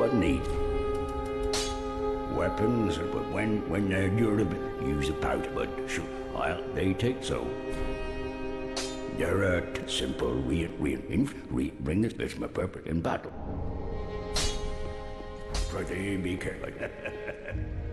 what needs. Weapons, but when when they're durable, use a pouch, but sure, I'll, they take so. They're uh, simple, we, we bring this bitch my purpose in battle. Pretty be careful.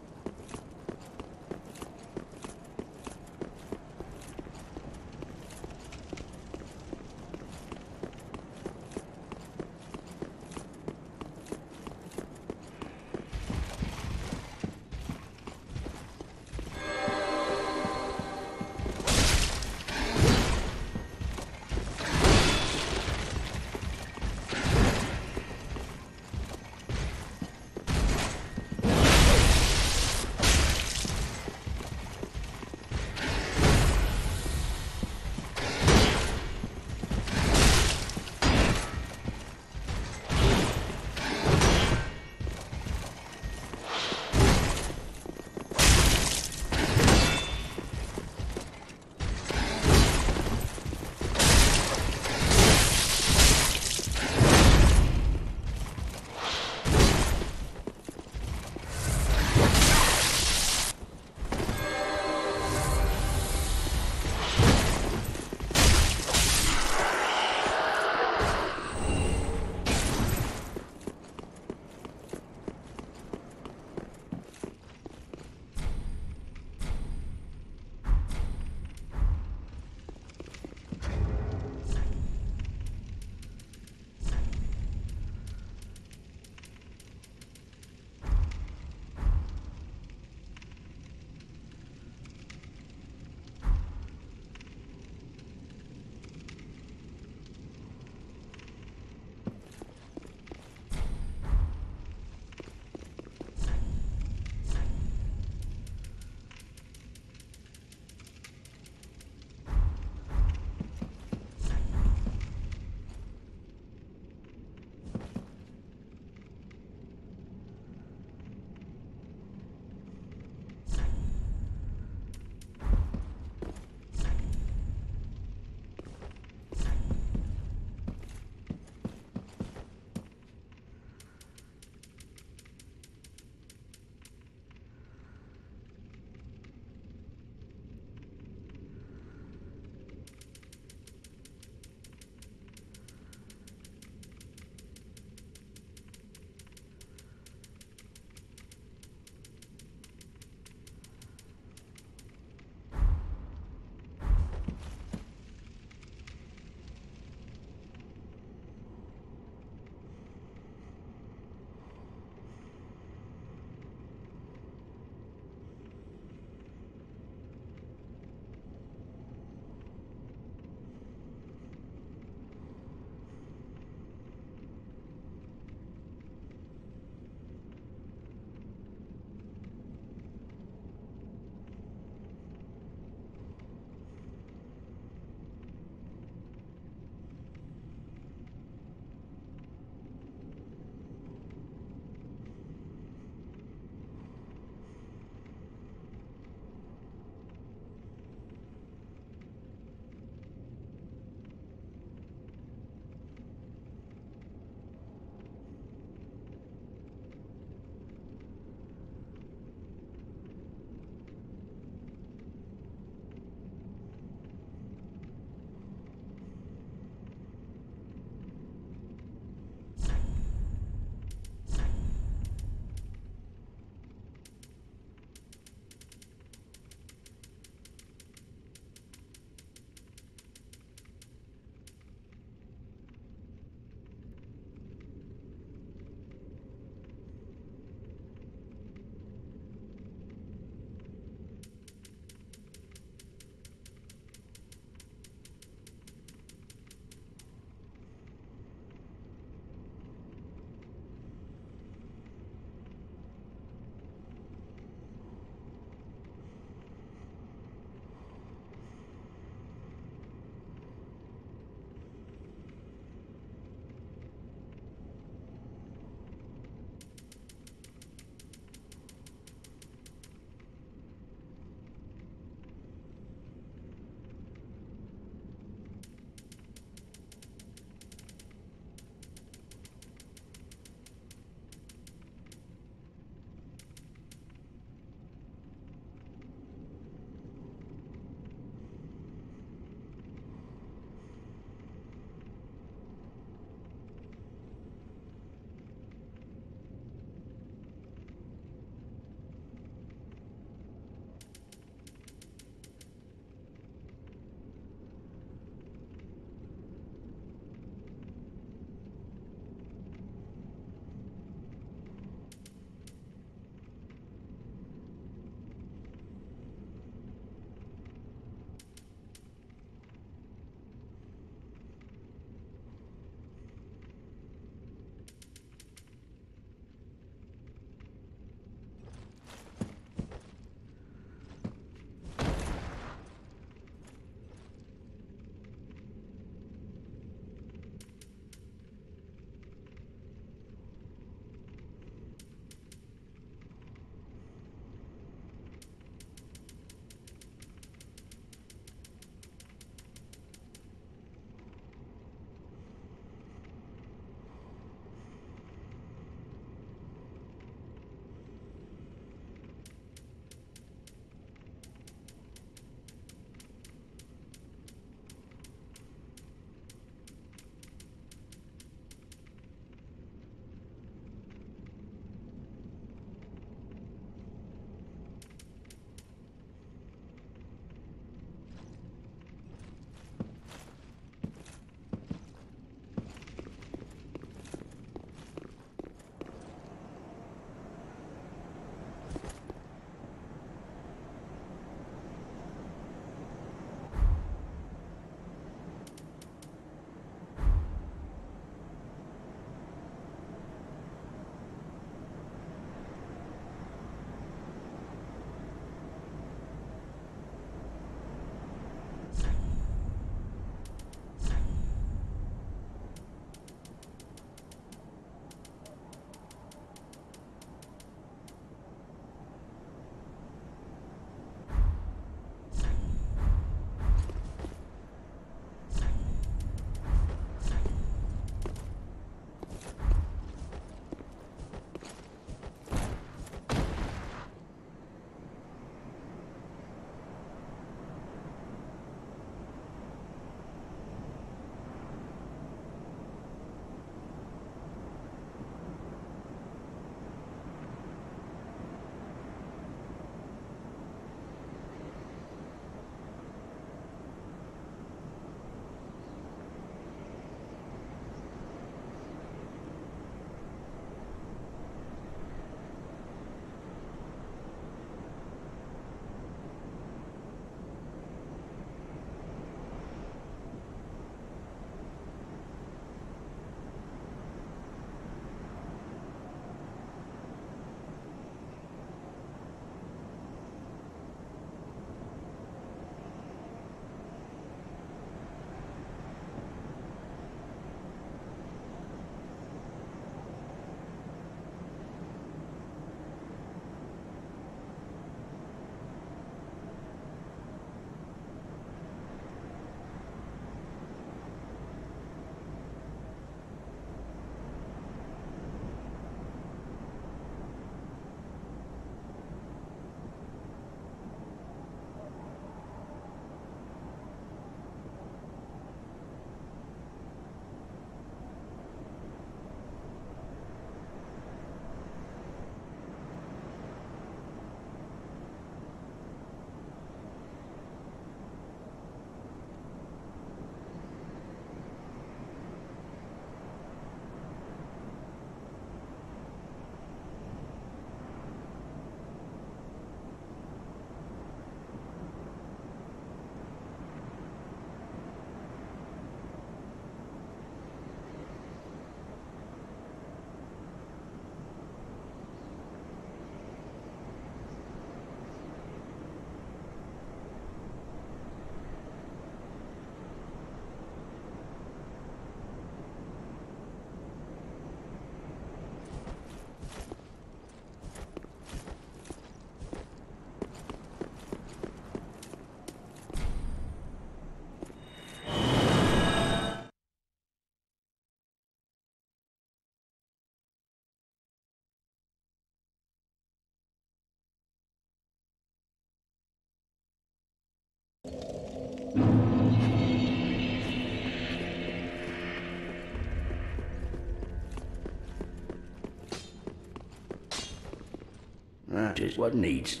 is what needs.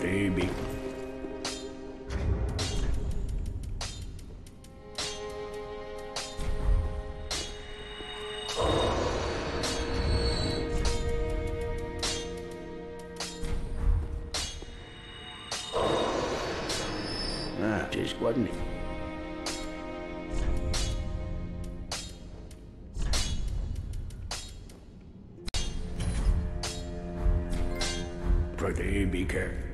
Be. Ah, just wasn't it? Pretty be careful.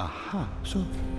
Aha, so. Now,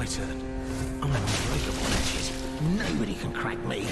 my turn. I'm an unbreakable, matches. Nobody can crack me.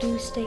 Do stay.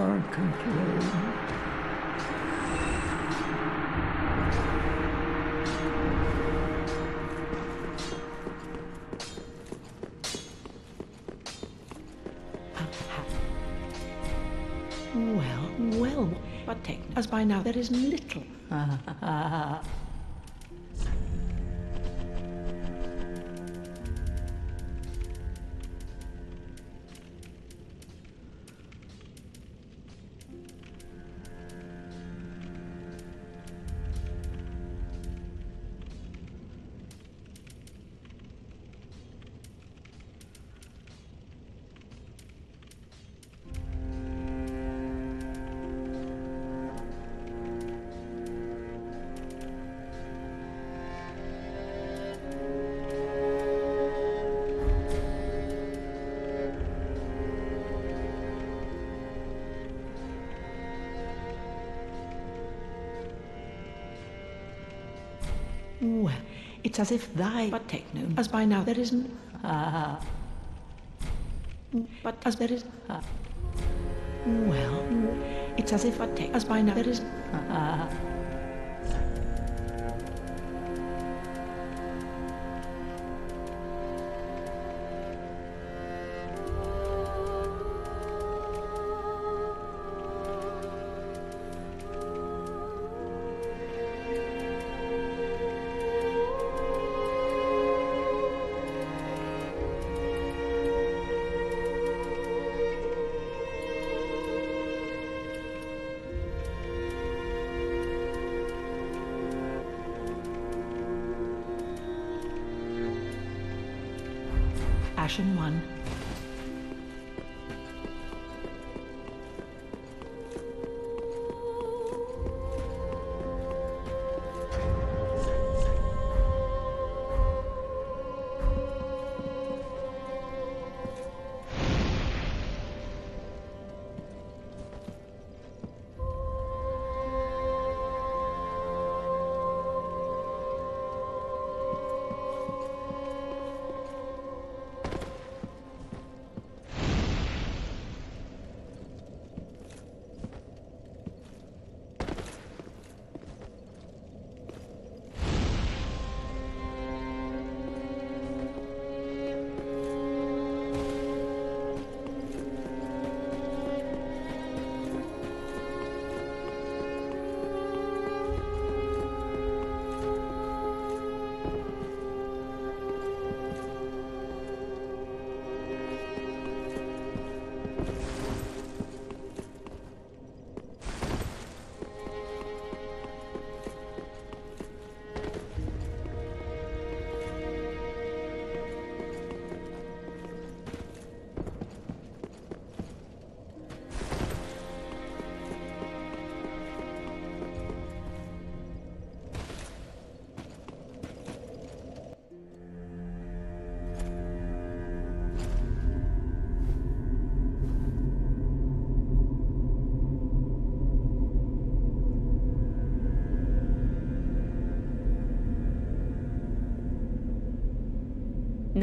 Can't complain. Well, well, but take as by now there is little. Well, it's as if thy but take noon, as by now there isn't. Ah. But as there is. Ah. Well, it's as if I take as by now there is. Ah. Ashen one.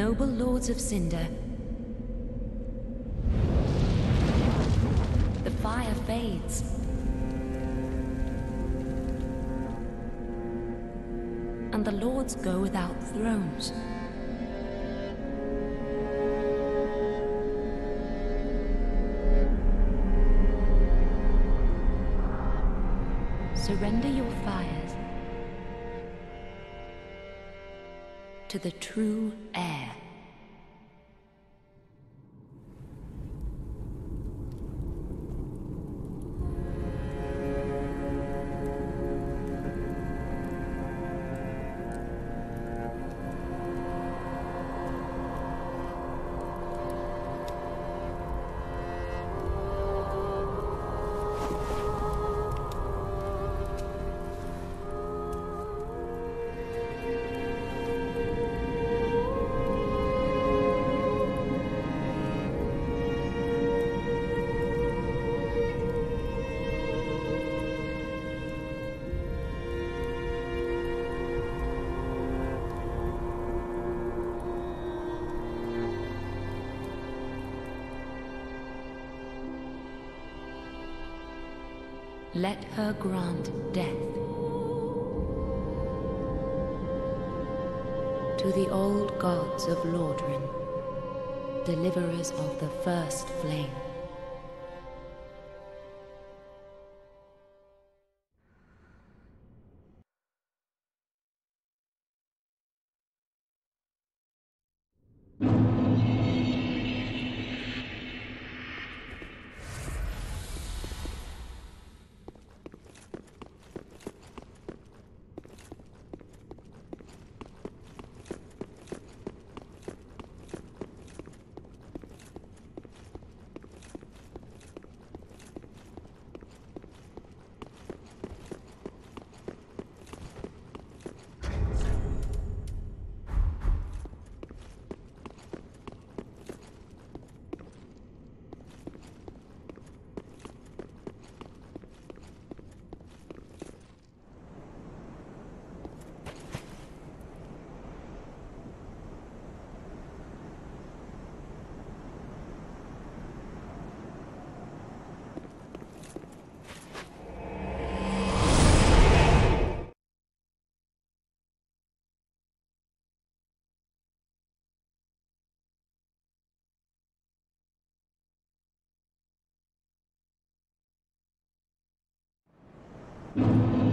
Noble lords of Cinder. The fire fades. And the lords go without thrones. Surrender your fires to the true heir. Let her grant death to the old gods of Lordran, deliverers of the first flame.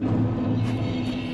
よし!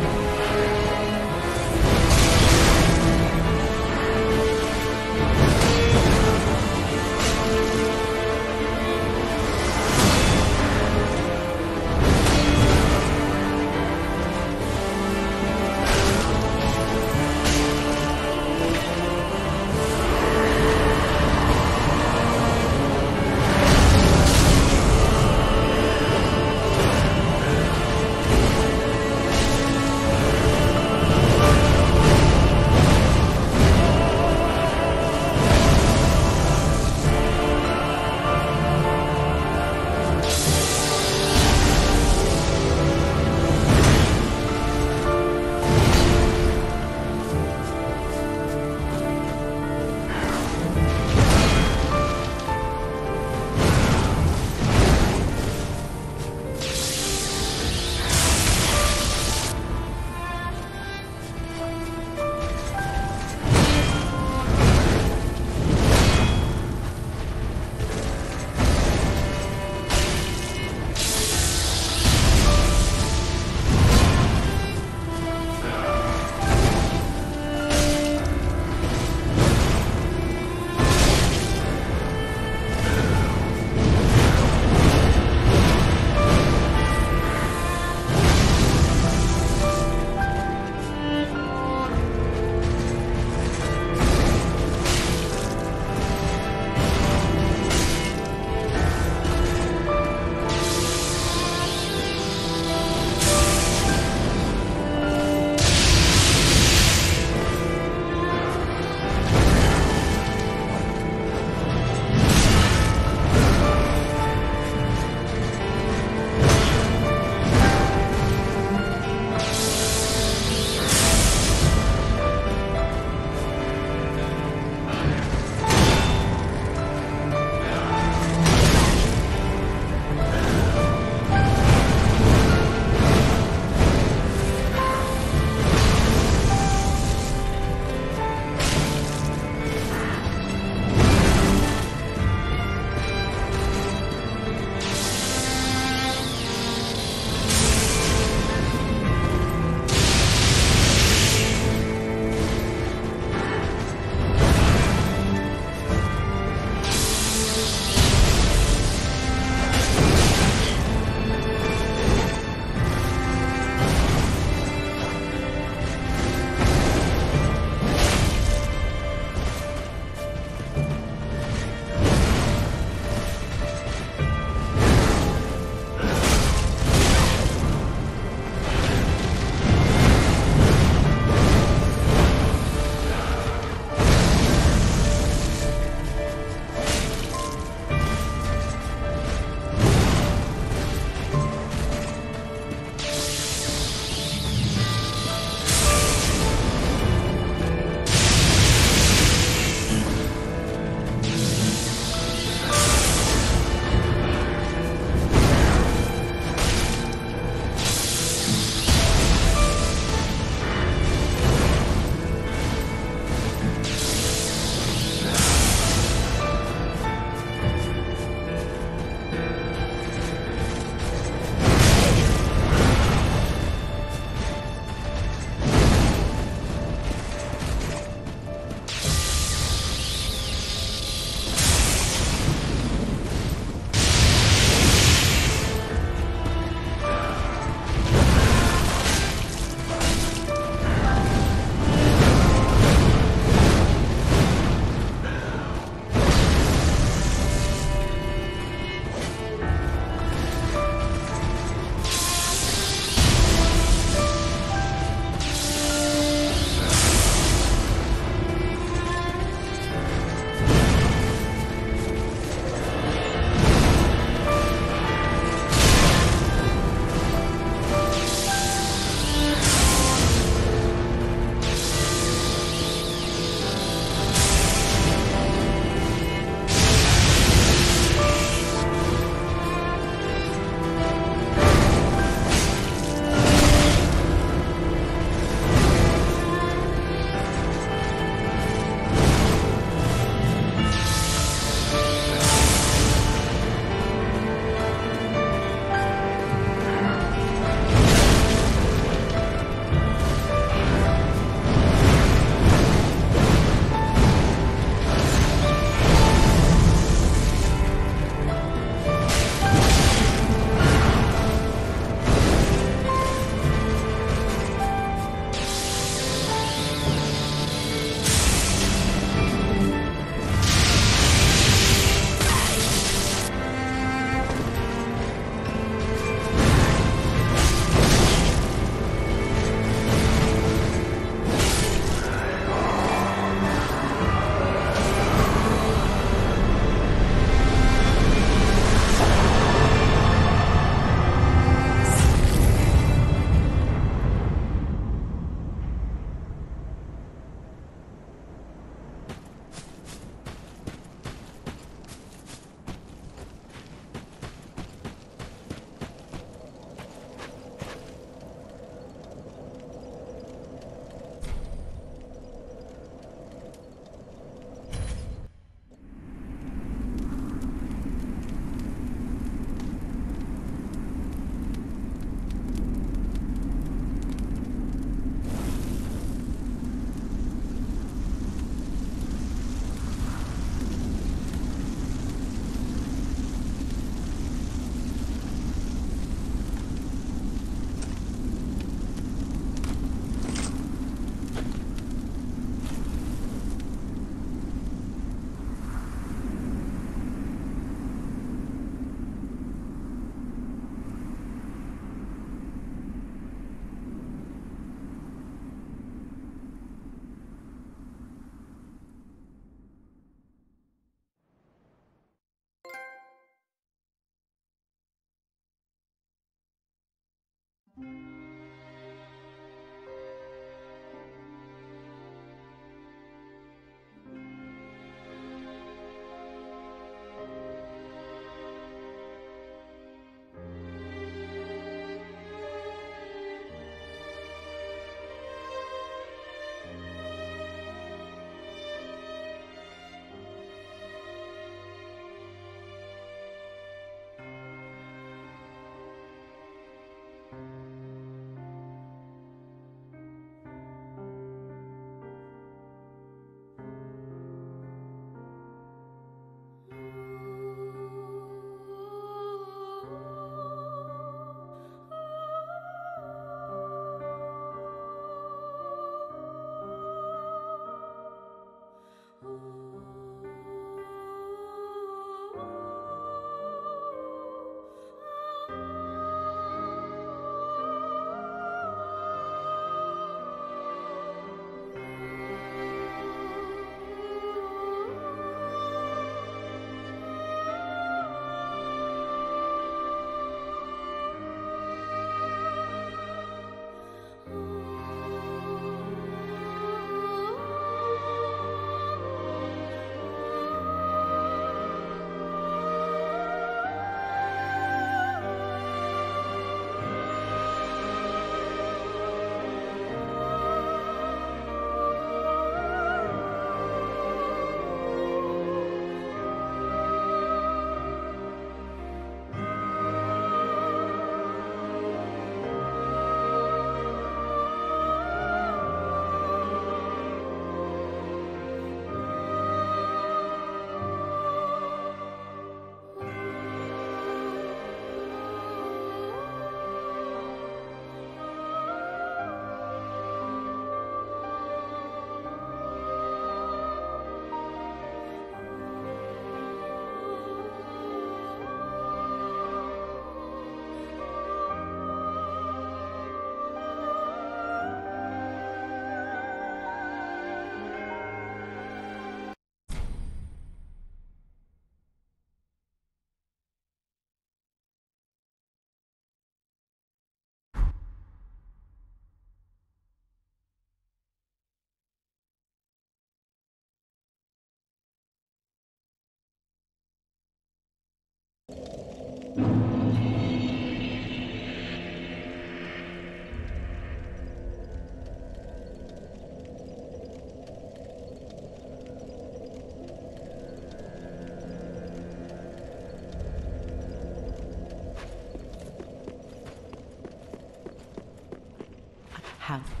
How?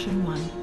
Ashen One.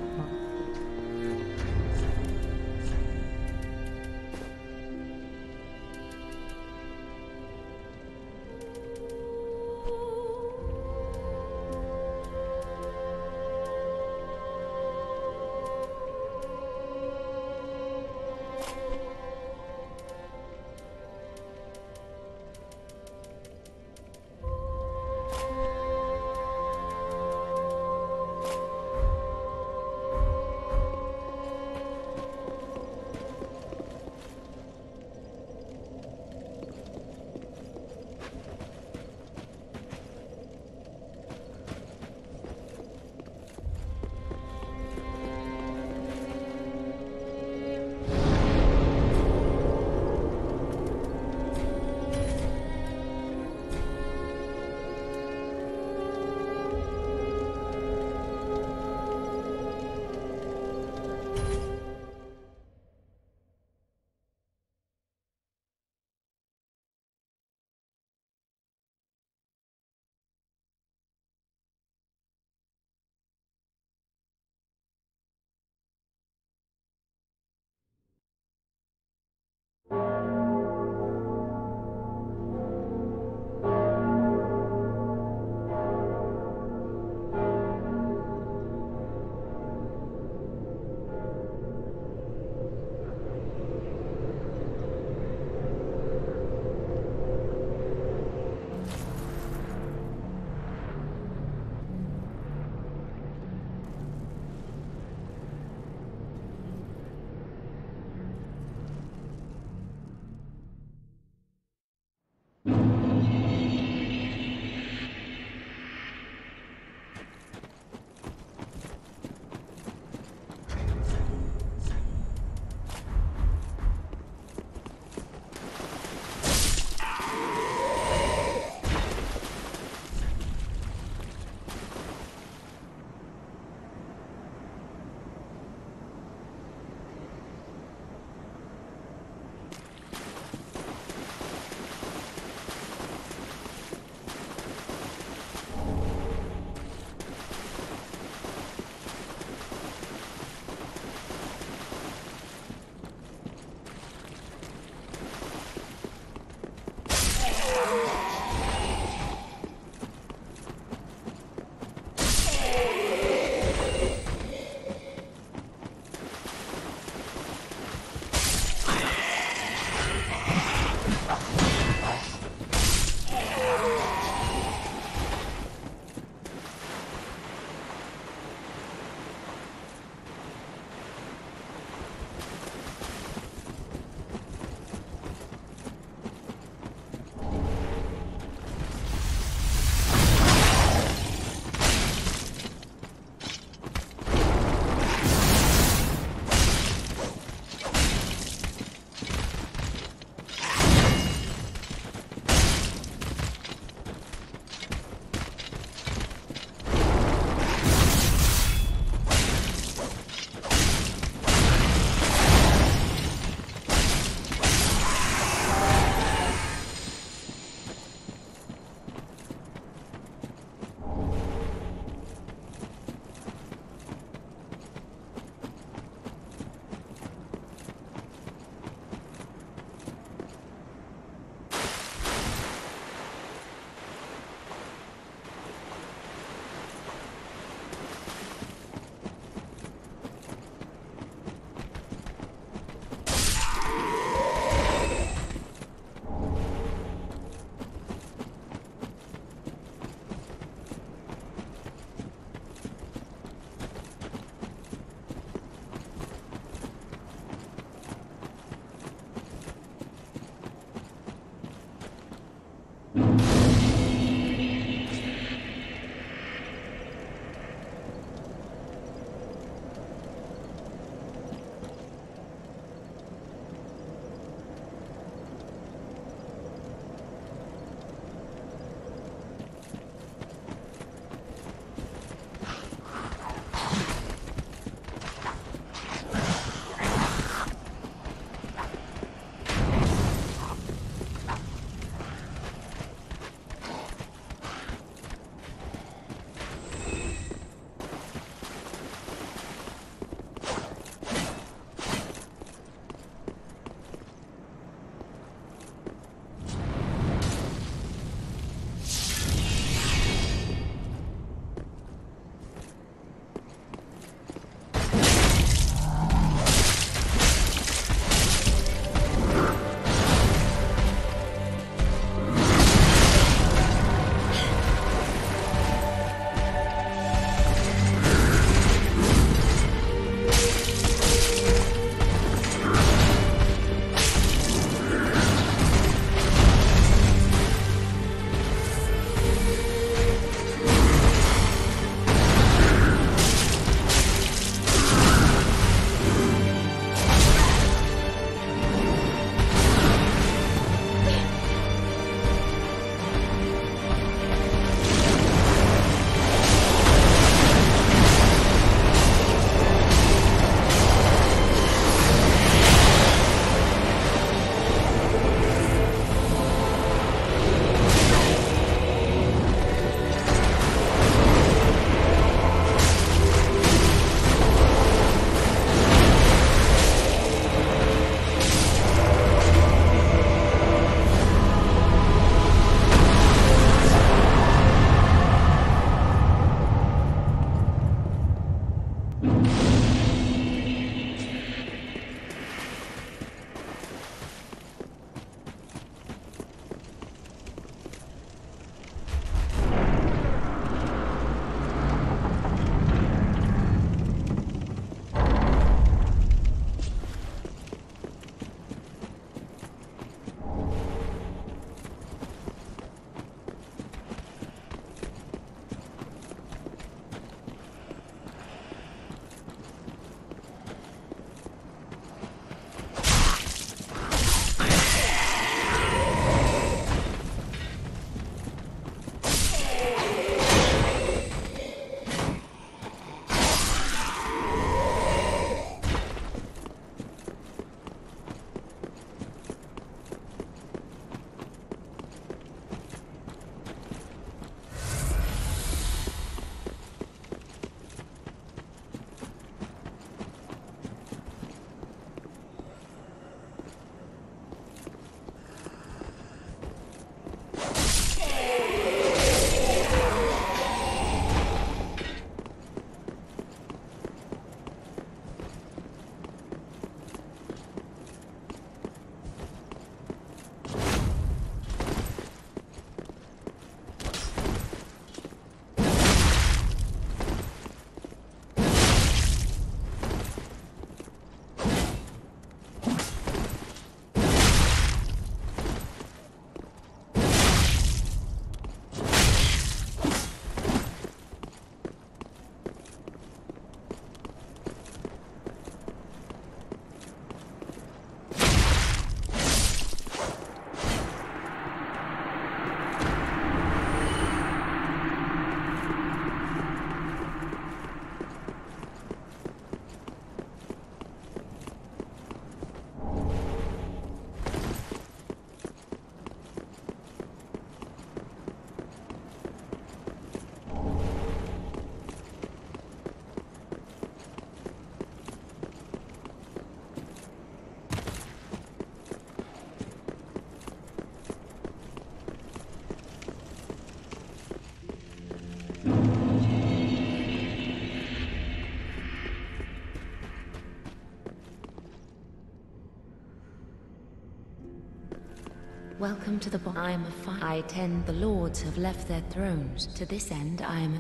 Welcome to the bo- I am a fire. I tend the lords have left their thrones. To this end, I am a...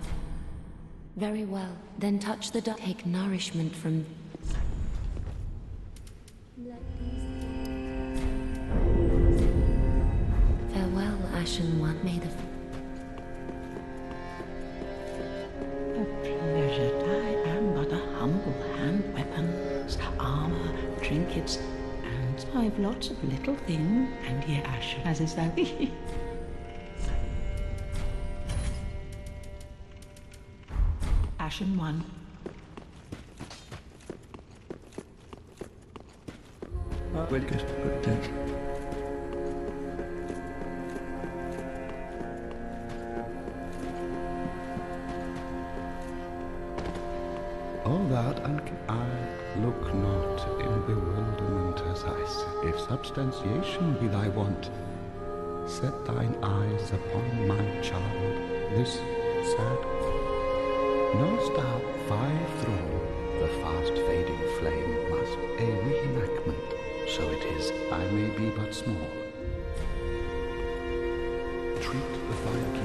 Very well. Then touch the dust. Take nourishment from... Farewell, Ashen One. May the... A pleasure. I am but a humble hand. Weapons, armor, trinkets, I've lots of little things. And here Ashen, as is thou. Ashen One. Thou, five through the fast fading flame must a reenactment, so it is I may be but small. Treat the firekeeper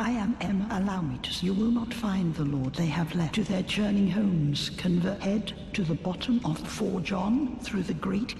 I am Emma. Allow me to. You will not find the Lord they have left to their churning homes. Convert head to the bottom of Forge on through the great.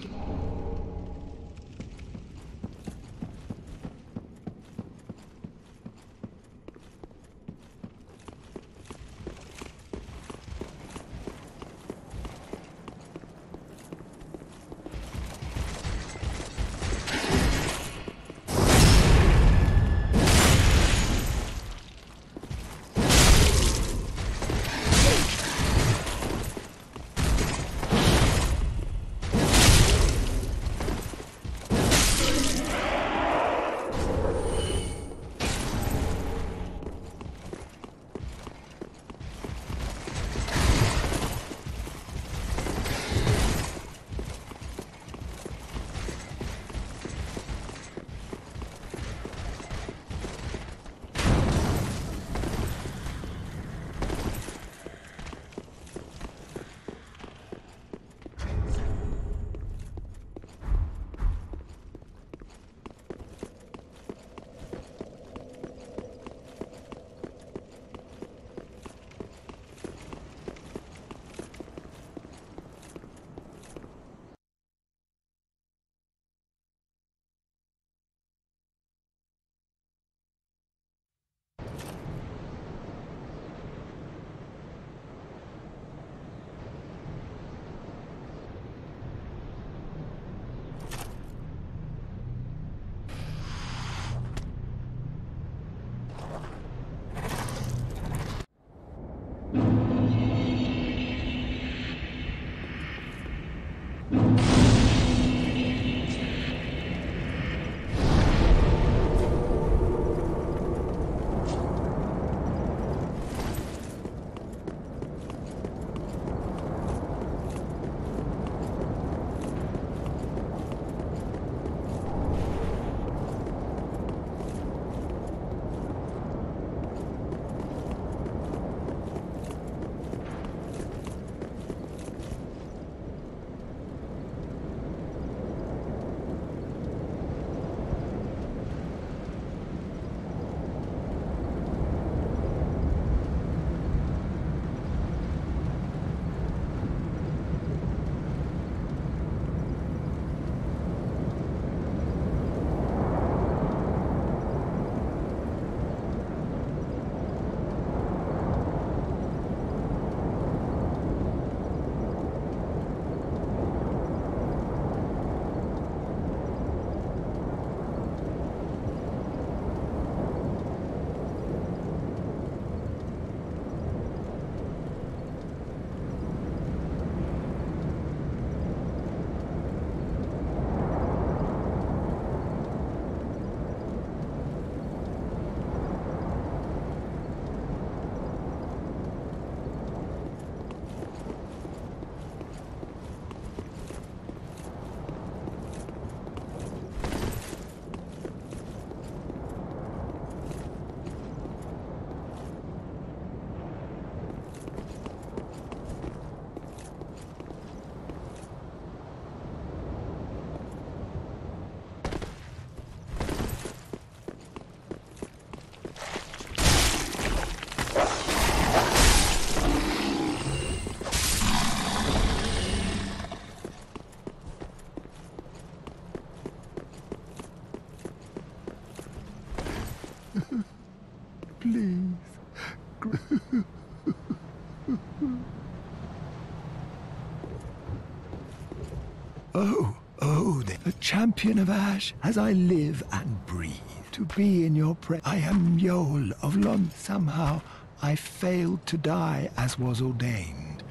Champion of Ash, as I live and breathe. To be in your presence. I am Yoel of Lon. Somehow, I failed to die as was ordained.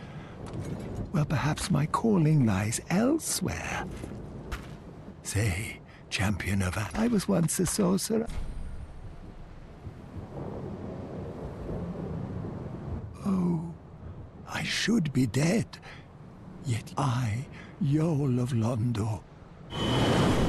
Well, perhaps my calling lies elsewhere. Say, champion of Ash, I was once a sorcerer. Oh, I should be dead. Yet I, Yoel of Londor, Oh, our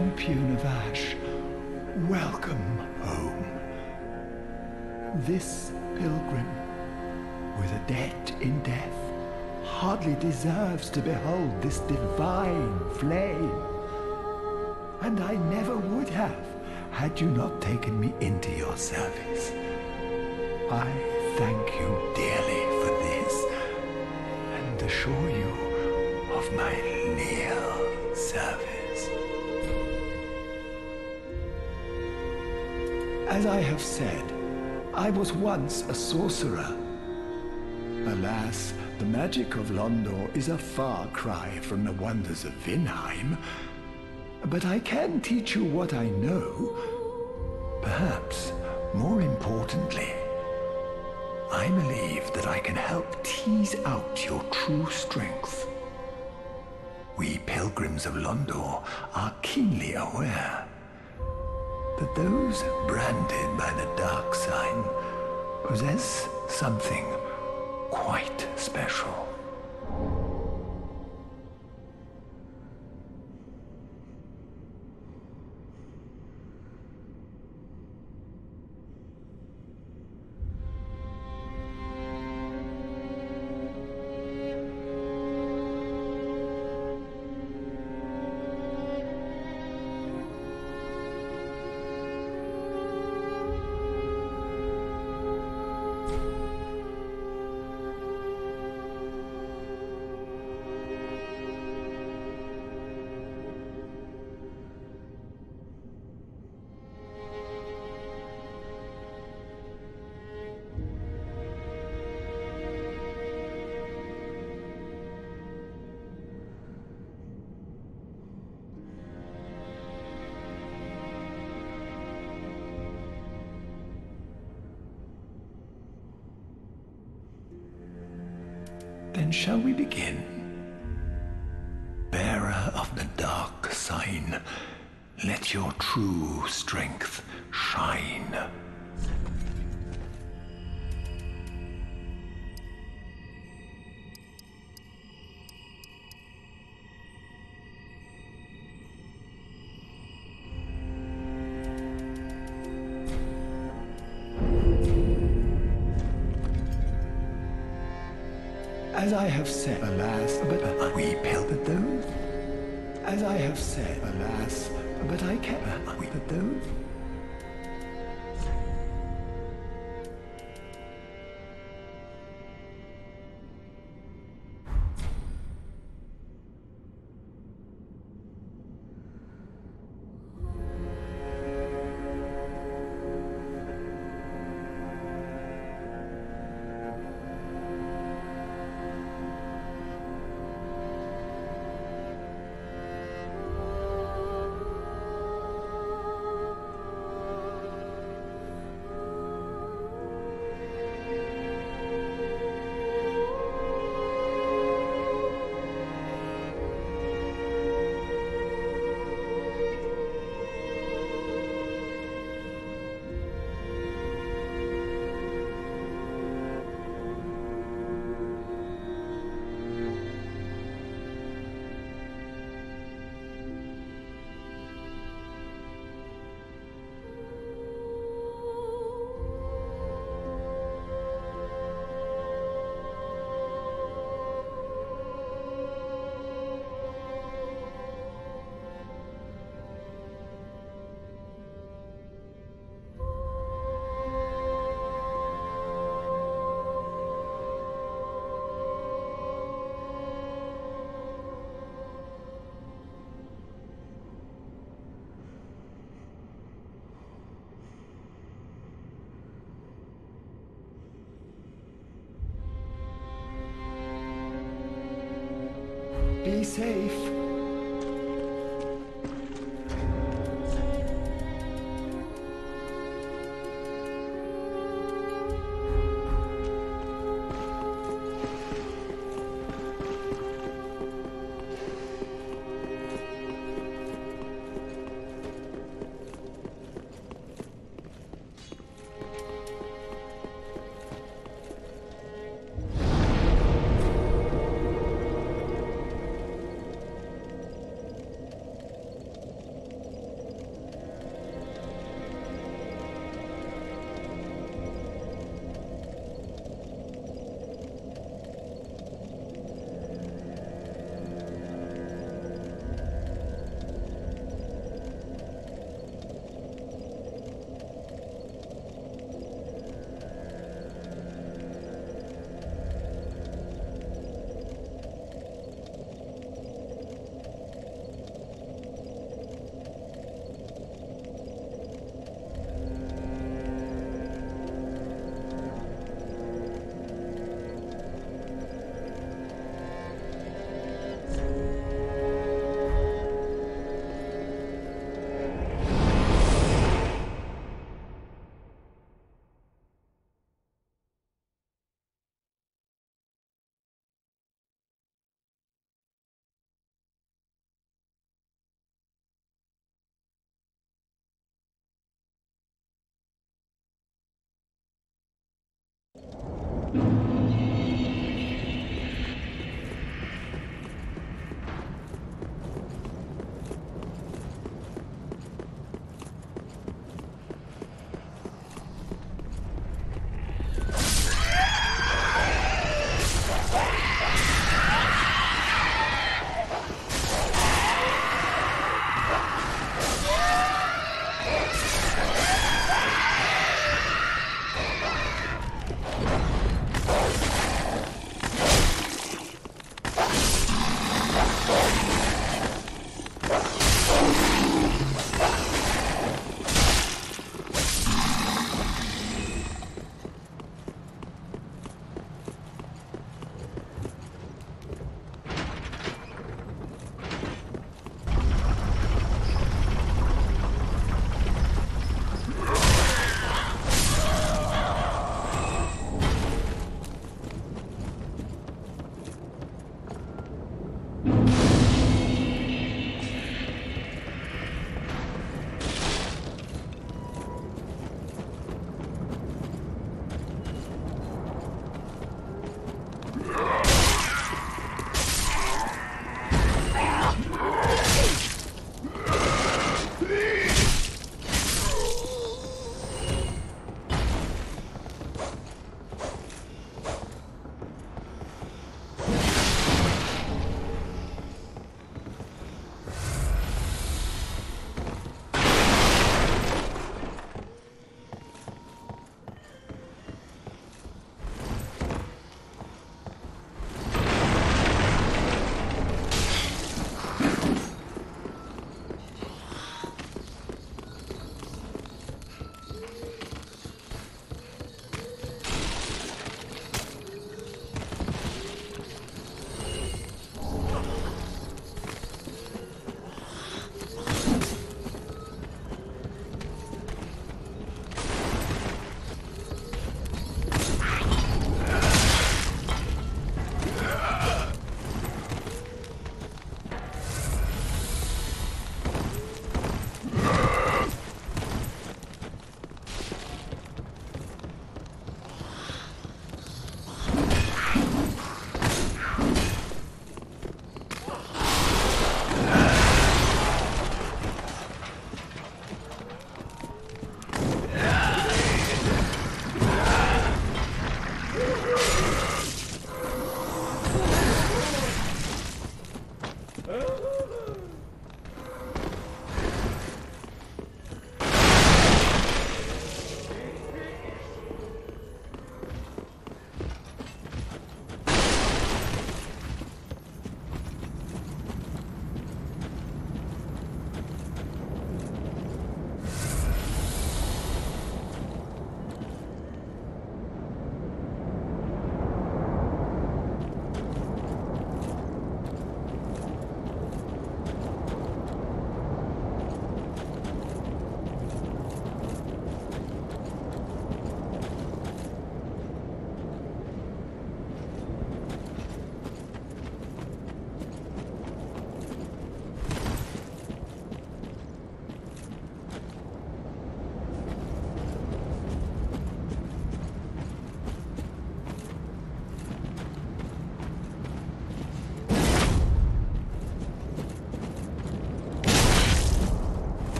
champion of Ash, welcome home. This pilgrim, with a debt in death, hardly deserves to behold this divine flame. And I never would have, had you not taken me into your service. I thank you dearly for this, and assure you of my leal service. As I have said, I was once a sorcerer. Alas, the magic of Londor is a far cry from the wonders of Vinheim. But I can teach you what I know. Perhaps, more importantly, I believe that I can help tease out your true strength. We pilgrims of Londor are keenly aware that those branded by the dark sign possess something quite special. Have said, alas, but uh, we pelted those. As I have said, alas, but I kept uh, we pelted those. Be safe.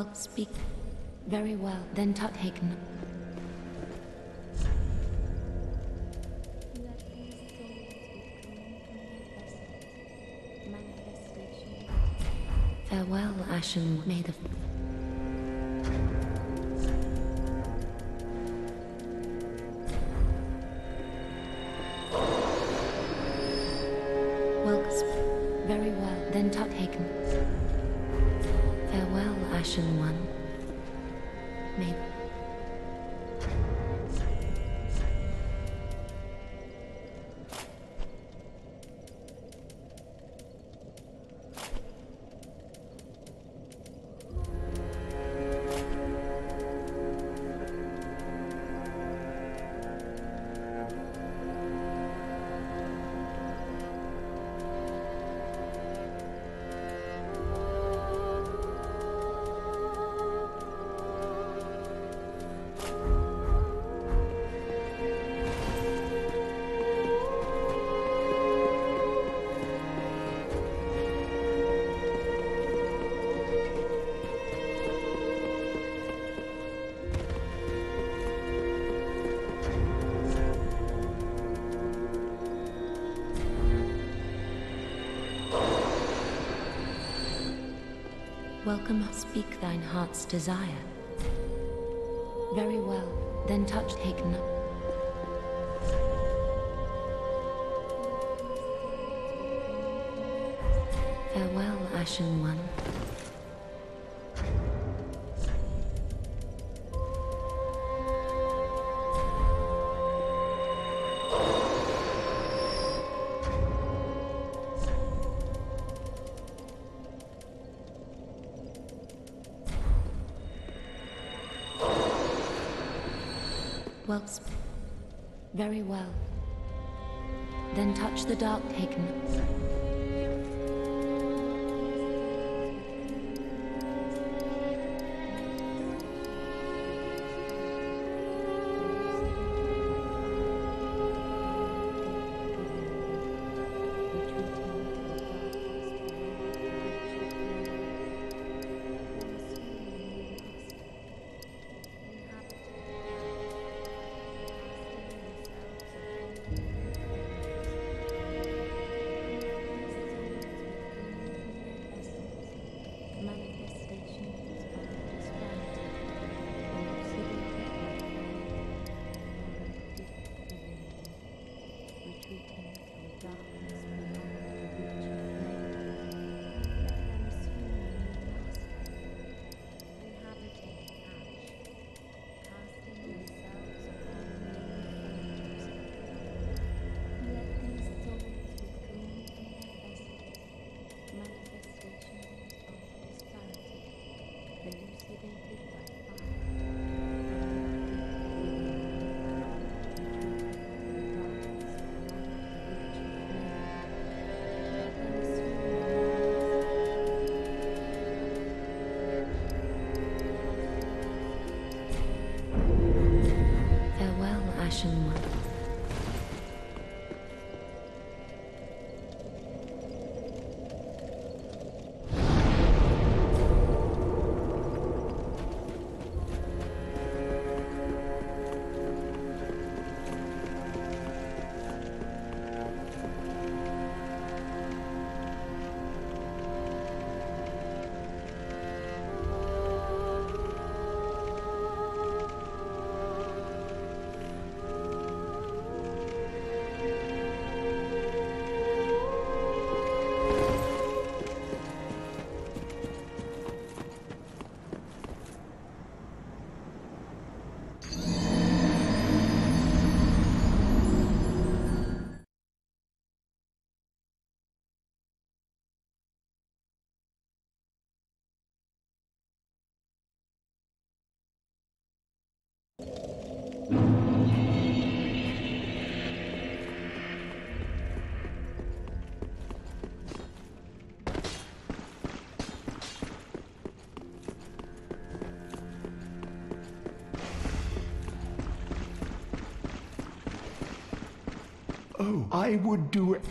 Well, speak. Very well. Then Tuthaken. Farewell, Ashen. The... Well, sp- very well. Then Tuthaken. Ashen One. Thine heart's desire. Very well, then touch Haken. Well, very well. Then touch the dark Haken. I would do it.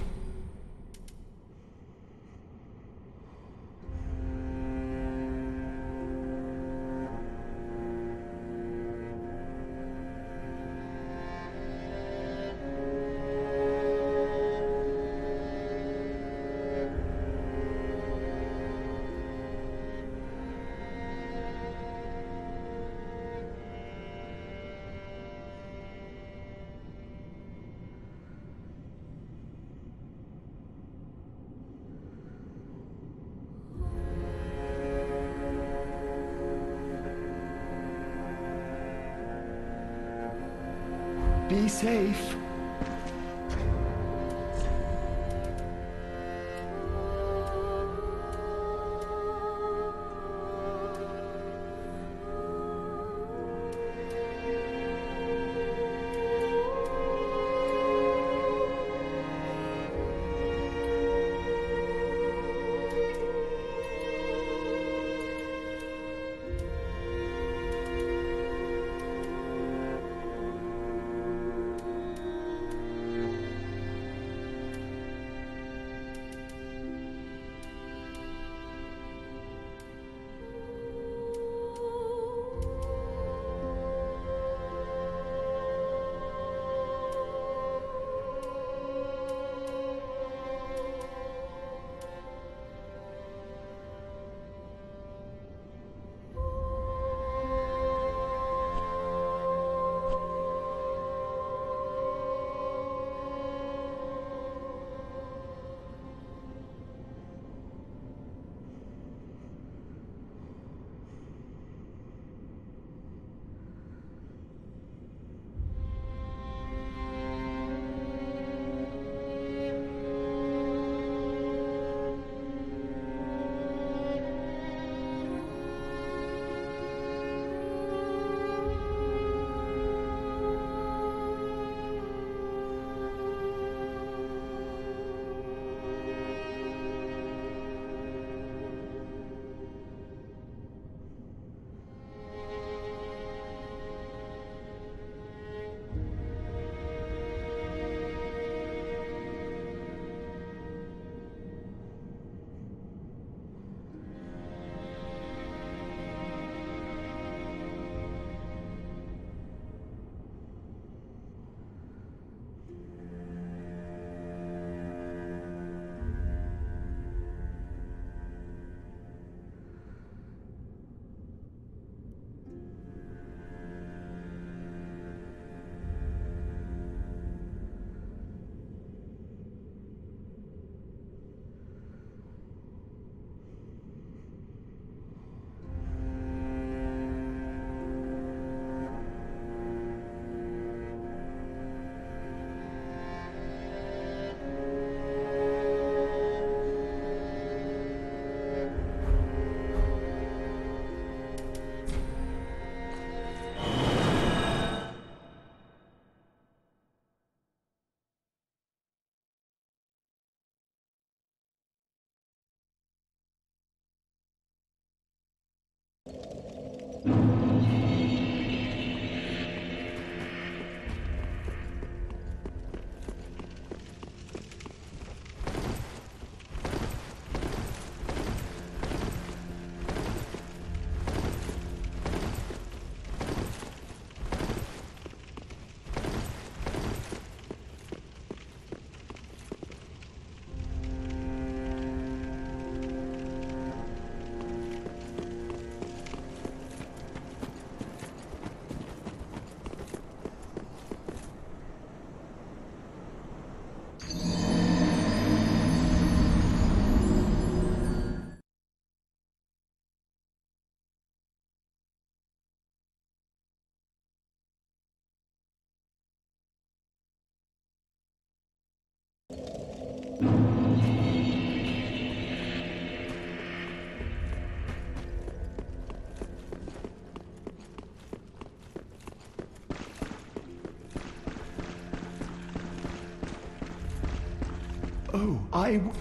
I. W-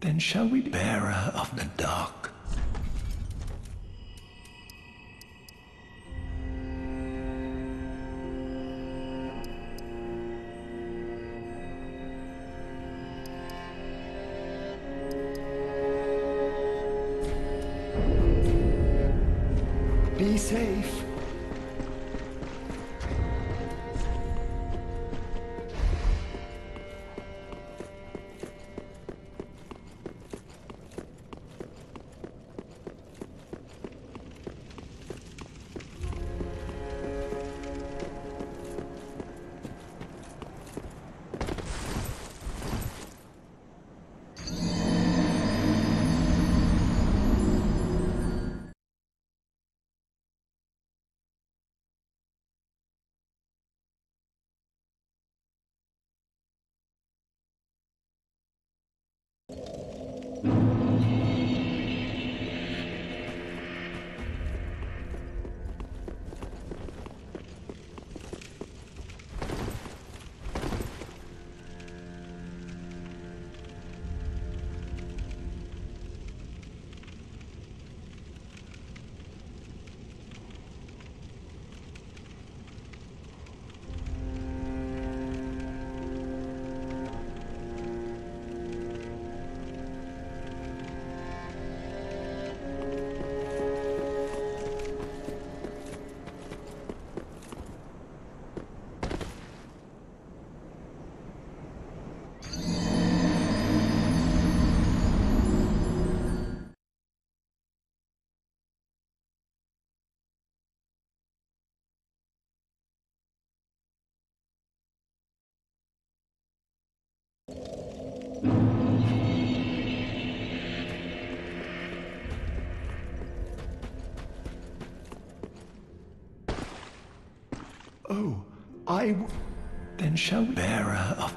then shall we, bearer of the dark? Be safe. I. W- then shall we, bearer of.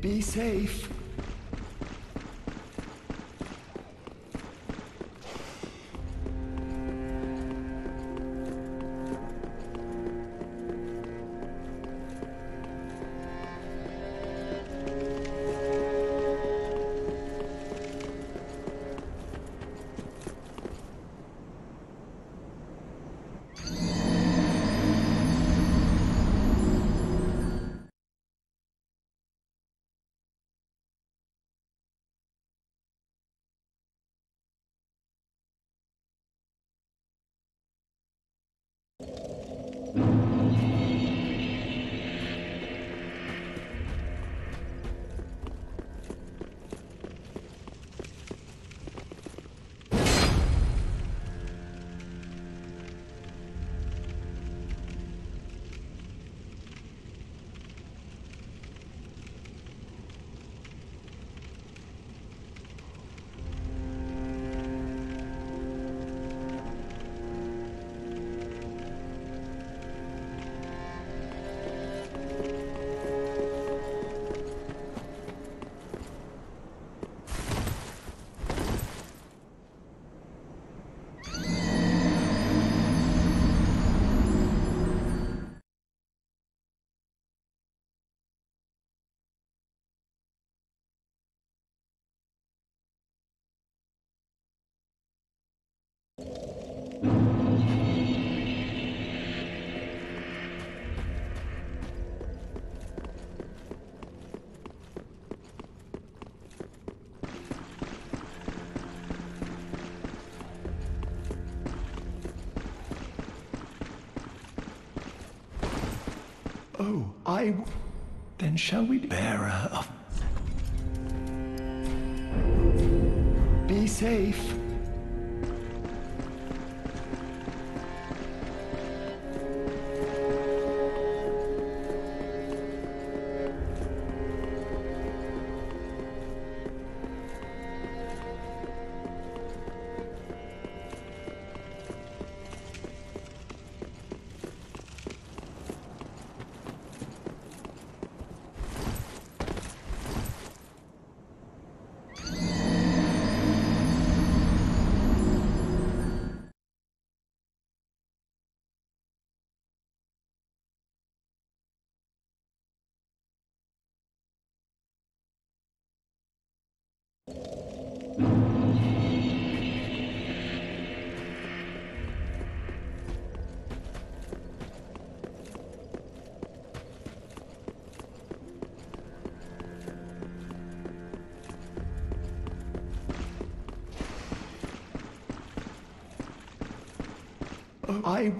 Be safe. I. Then shall we, bearer of. Be safe. I.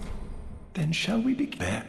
Then shall we begin? There.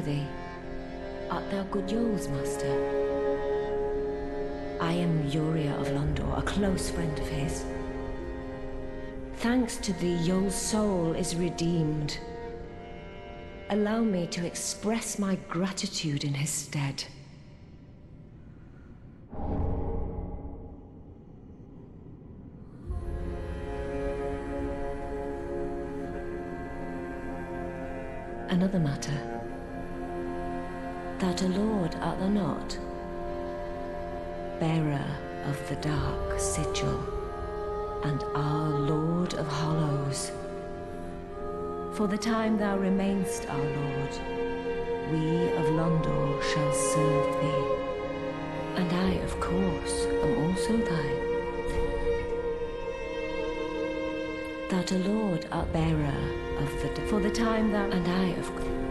Art thou good Yoel's master? I am Yuria of Londor, a close friend of his. Thanks to thee, Yoel's soul is redeemed. Allow me to express my gratitude in his stead. Another matter. That a lord art thou not? Bearer of the dark sigil, and our Lord of Hollows. For the time thou remainst our Lord, we of Londor shall serve thee. And I, of course, am also thine. That a lord art bearer of the for the time thou and I of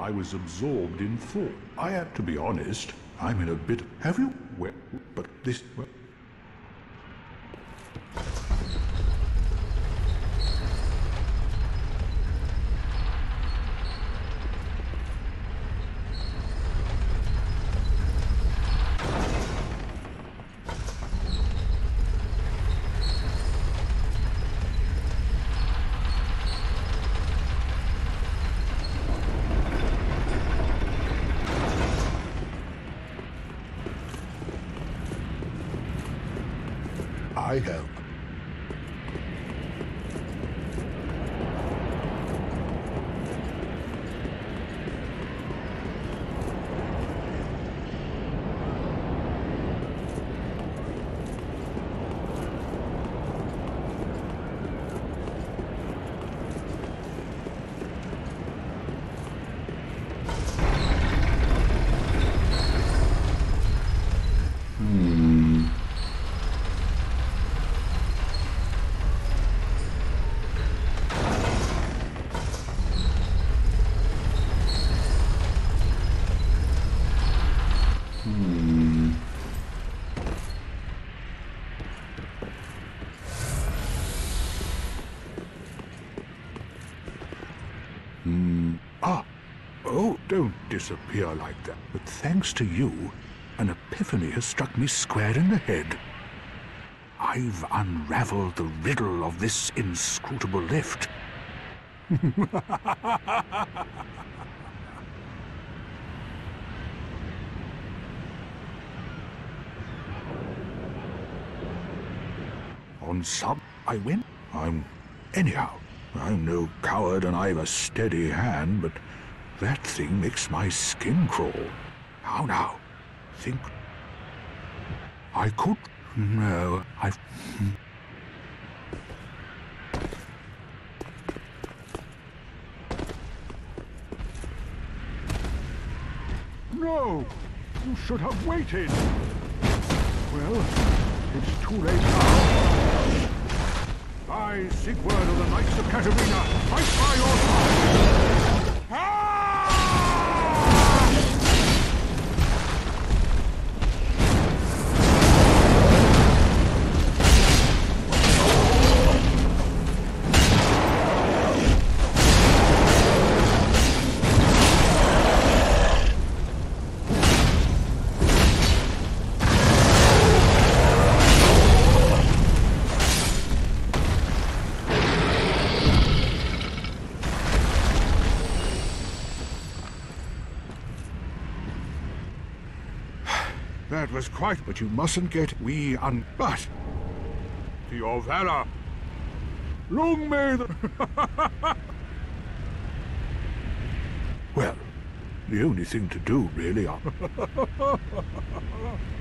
I was absorbed in thought. I have to be honest. I'm in a bit. Have you? Well, but this. Well, I help. Ah, oh, don't disappear like that. But thanks to you, an epiphany has struck me square in the head. I've unraveled the riddle of this inscrutable lift. On some, I win. I'm. Anyhow, I'm no coward and I've a steady hand, but that thing makes my skin crawl. How now? Think. I could. No, I've. No! You should have waited! Well, it's too late now. I, Siegward of the Knights of Catarina, fight by your side! But you mustn't get we un... But, to your valor, long may the... well, the only thing to do, really...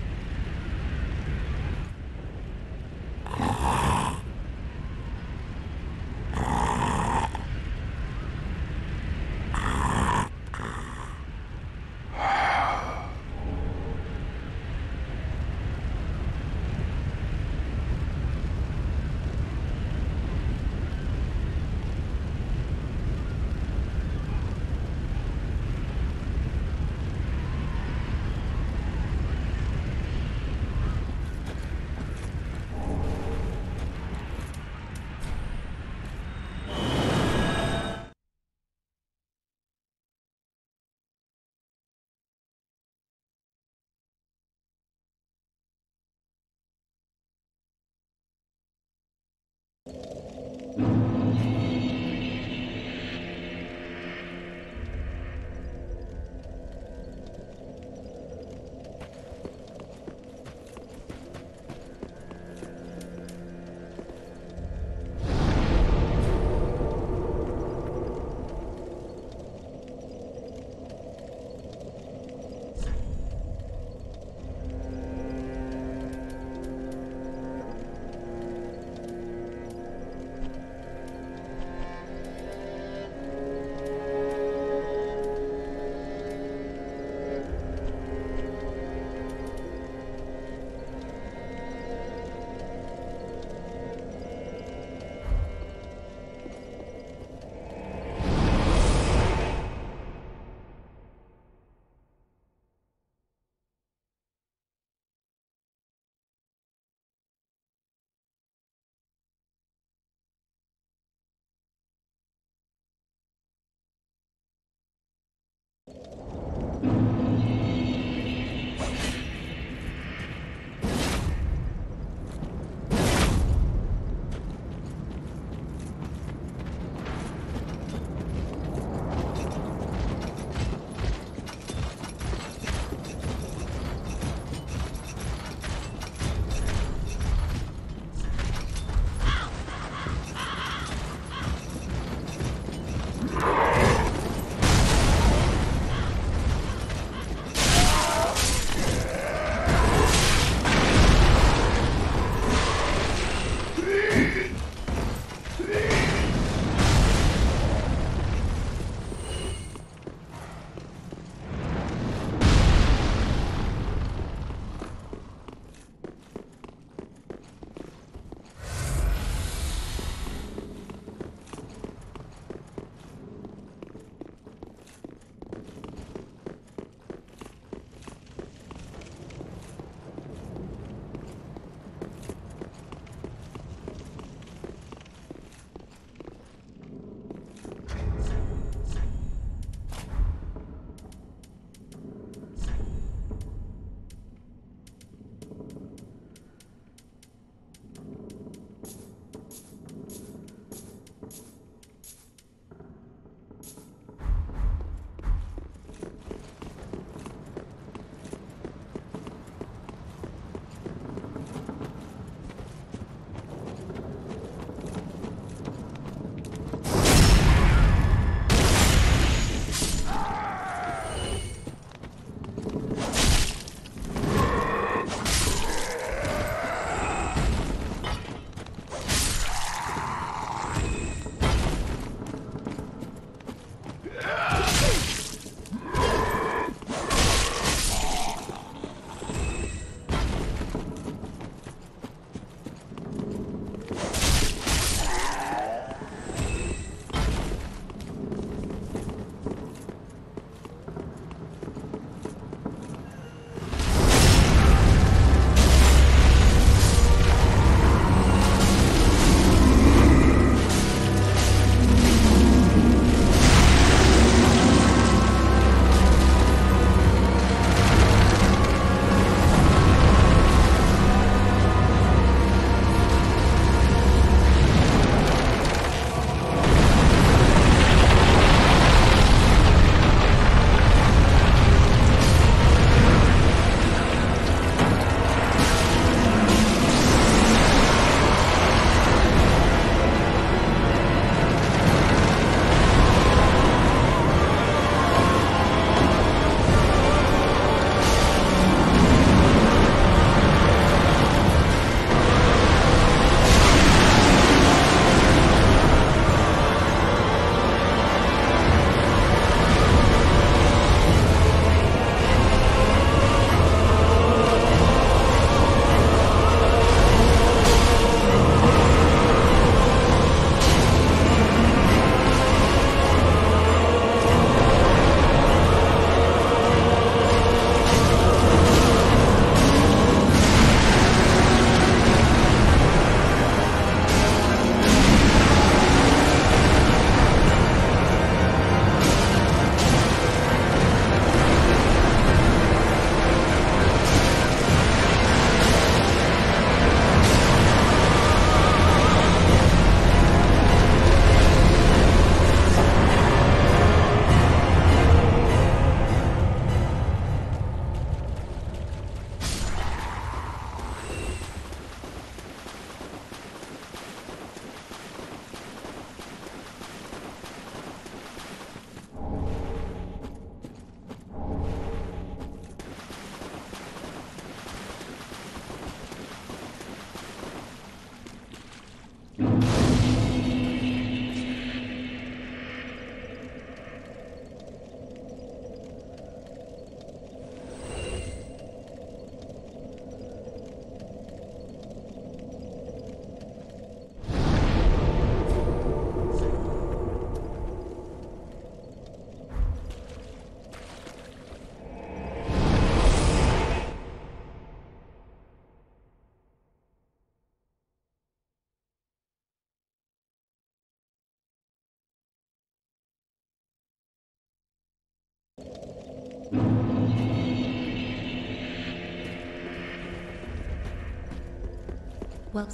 Well,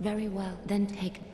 very well. Then take.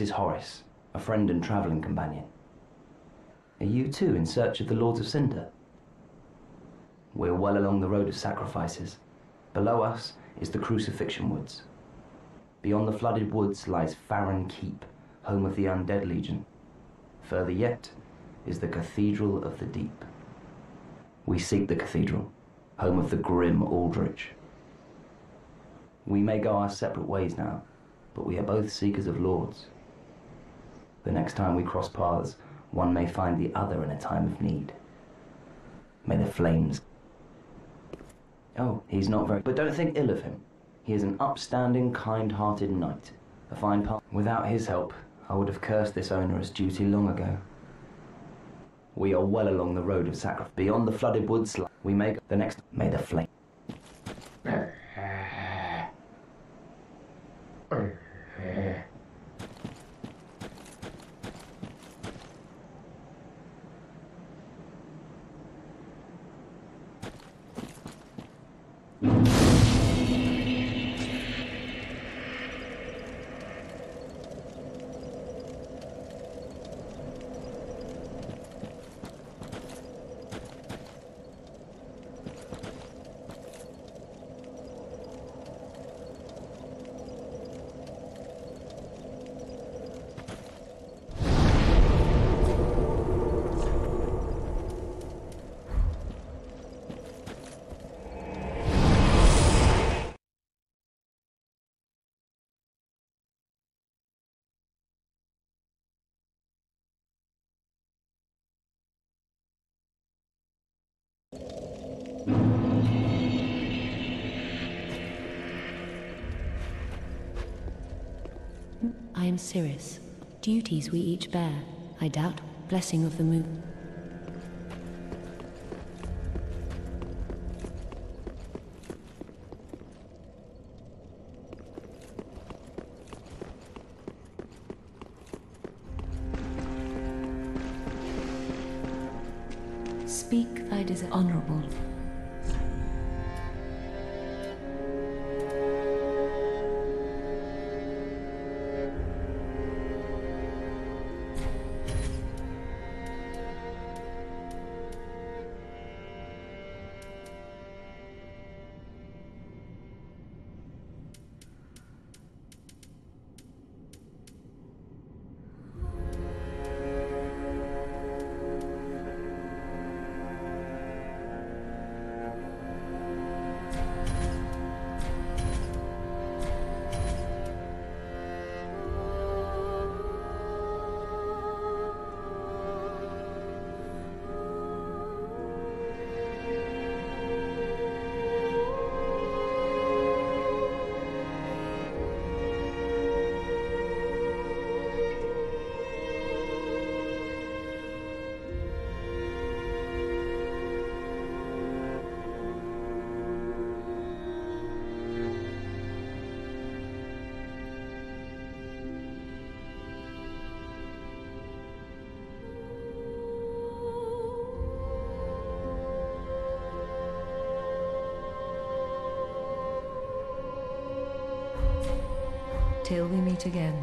Is Horace, a friend and travelling companion. Are you too in search of the Lords of Cinder? We're well along the road of sacrifices. Below us is the Crucifixion Woods. Beyond the flooded woods lies Farron Keep, home of the Undead Legion. Further yet is the Cathedral of the Deep. We seek the cathedral, home of the grim Aldrich. We may go our separate ways now, but we are both seekers of lords. The next time we cross paths, one may find the other in a time of need. May the flames. Oh, he's not very. But don't think ill of him. He is an upstanding, kind hearted knight. A fine part. Without his help, I would have cursed this onerous duty long ago. We are well along the road of sacrifice. Beyond the flooded woods, we make the next. May the flame. Cirrus. Duties we each bear. I doubt. Blessing of the moon. Again.